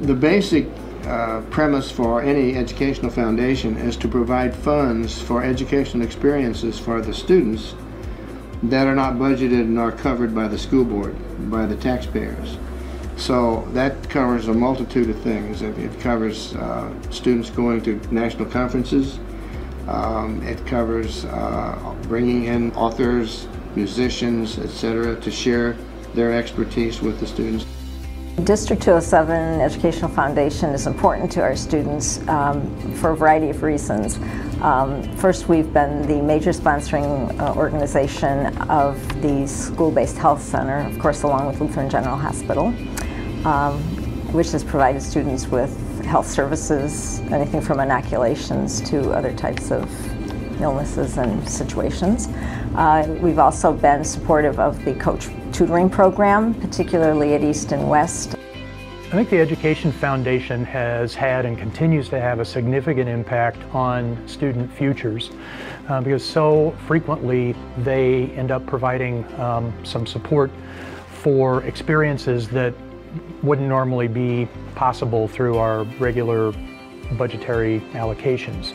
The basic uh, premise for any educational foundation is to provide funds for educational experiences for the students that are not budgeted and are covered by the school board, by the taxpayers. So that covers a multitude of things. It, it covers uh, students going to national conferences. Um, it covers uh, bringing in authors, musicians, etc., to share their expertise with the students. District 207 Educational Foundation is important to our students um, for a variety of reasons. Um, first, we've been the major sponsoring uh, organization of the school-based health center, of course along with Lutheran General Hospital, um, which has provided students with health services, anything from inoculations to other types of illnesses and situations. Uh, we've also been supportive of the coach tutoring program, particularly at East and West. I think the Education Foundation has had and continues to have a significant impact on student futures uh, because so frequently they end up providing um, some support for experiences that wouldn't normally be possible through our regular budgetary allocations.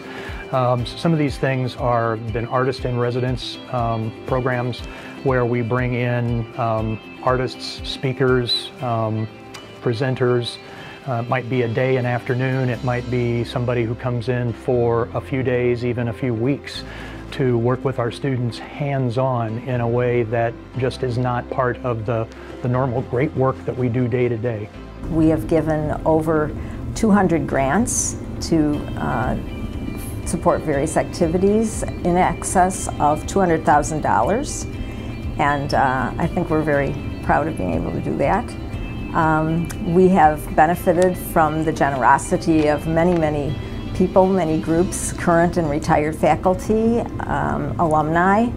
Um, so some of these things are been artist in residence um, programs where we bring in um, artists, speakers, um, presenters. Uh, it might be a day and afternoon, it might be somebody who comes in for a few days, even a few weeks to work with our students hands-on in a way that just is not part of the, the normal great work that we do day to day. We have given over 200 grants to uh, support various activities in excess of $200,000 and uh, I think we're very proud of being able to do that. Um, we have benefited from the generosity of many, many people, many groups, current and retired faculty, um, alumni,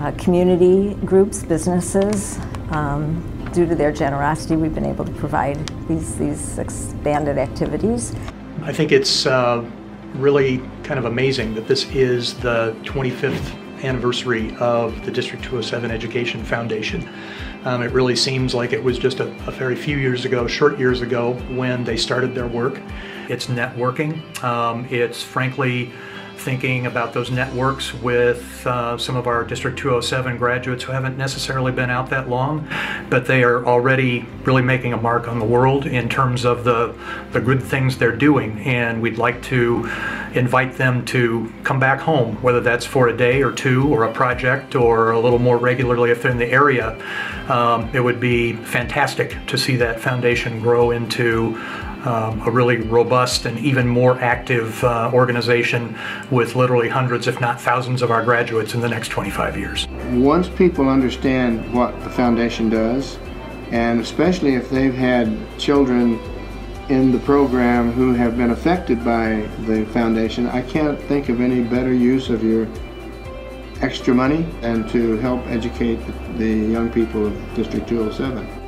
uh, community groups, businesses. Um, due to their generosity, we've been able to provide these, these expanded activities. I think it's uh, really kind of amazing that this is the 25th anniversary of the District 207 Education Foundation. Um, it really seems like it was just a, a, very few years ago, short years ago, when they started their work. It's networking. Um, it's frankly thinking about those networks with uh, some of our District 207 graduates who haven't necessarily been out that long, but they are already really making a mark on the world in terms of the, the good things they're doing. And we'd like to invite them to come back home, whether that's for a day or two or a project or a little more regularly if they're in the area. Um, it would be fantastic to see that foundation grow into um, a really robust and even more active uh, organization with literally hundreds, if not thousands, of our graduates in the next 25 years. Once people understand what the foundation does, and especially if they've had children in the program who have been affected by the foundation, I can't think of any better use of your extra money than to help educate the young people of District 207.